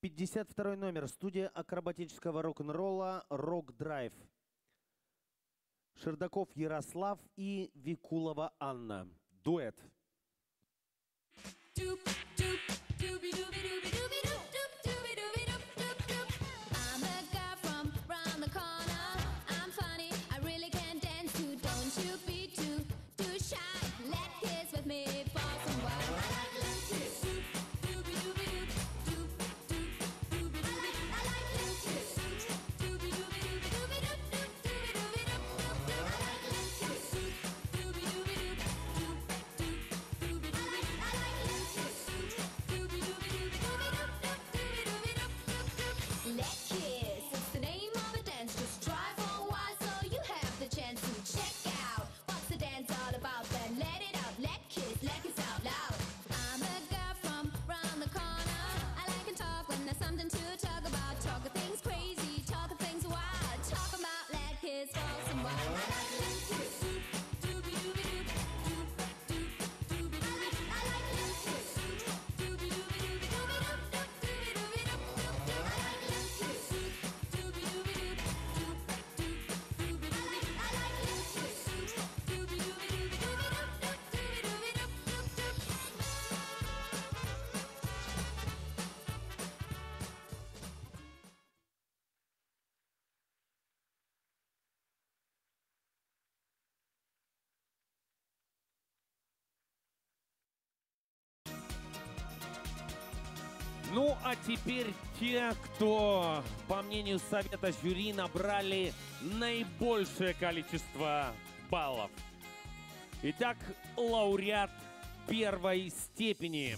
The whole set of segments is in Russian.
52 номер. Студия акробатического рок-н-ролла «Рок Драйв». Шердаков Ярослав и Викулова Анна. Дуэт. I'm Ну, а теперь те, кто, по мнению совета жюри, набрали наибольшее количество баллов. Итак, лауреат первой степени.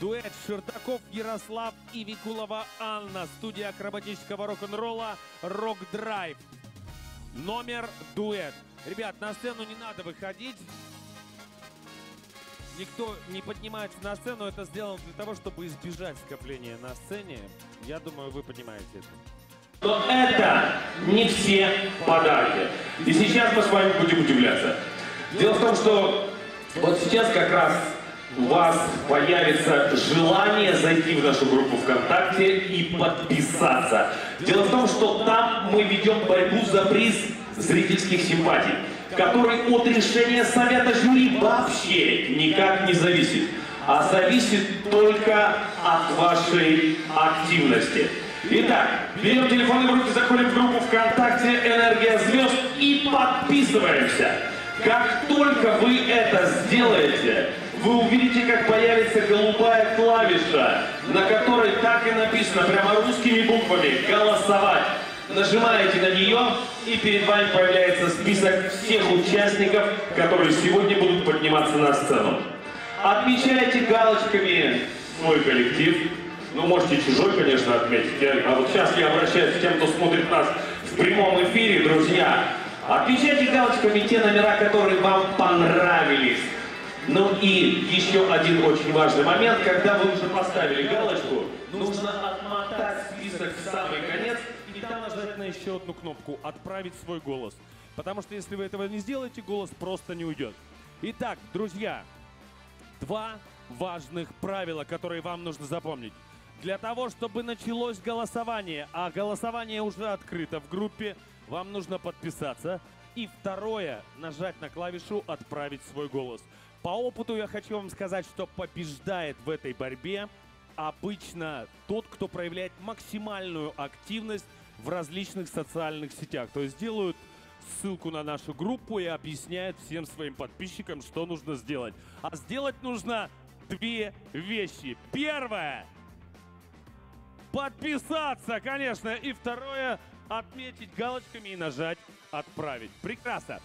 Дуэт Шердаков Ярослав и Викулова Анна. Студия акробатического рок-н-ролла «Рок Драйв». Номер дуэт. Ребят, на сцену не надо выходить. Никто не поднимается на сцену. Это сделано для того, чтобы избежать скопления на сцене. Я думаю, вы понимаете это. Но это не все подарки. И сейчас мы с вами будем удивляться. Дело в том, что вот сейчас как раз у вас появится желание зайти в нашу группу ВКонтакте и подписаться. Дело в том, что там мы ведем борьбу за приз зрительских симпатий, который от решения совета жюри вообще никак не зависит, а зависит только от вашей активности. Итак, берем телефоны в руки, заходим в группу ВКонтакте «Энергия звезд» и подписываемся. Как только вы это сделаете, вы увидите, как появится голубая клавиша, на которой так и написано прямо русскими буквами «Голосовать». Нажимаете на нее, и перед вами появляется список всех участников, которые сегодня будут подниматься на сцену. Отмечайте галочками свой коллектив. Ну, можете чужой, конечно, отметить. Я- а вот сейчас я обращаюсь к тем, кто смотрит нас в прямом эфире, друзья. Отмечайте галочками те номера, которые вам понравились. Ну и еще один очень важный момент, когда вы уже поставили галочку, нужно отмотать список в самый конец И там нажать на еще одну кнопку «Отправить свой голос». Потому что если вы этого не сделаете, голос просто не уйдет. Итак, друзья, два важных правила, которые вам нужно запомнить. Для того, чтобы началось голосование, а голосование уже открыто в группе, вам нужно подписаться. И второе, нажать на клавишу «Отправить свой голос». По опыту я хочу вам сказать, что побеждает в этой борьбе обычно тот, кто проявляет максимальную активность в различных социальных сетях. То есть делают ссылку на нашу группу и объясняют всем своим подписчикам, что нужно сделать. А сделать нужно две вещи. Первое подписаться, конечно. И второе, отметить галочками и нажать «Отправить». Прекрасно.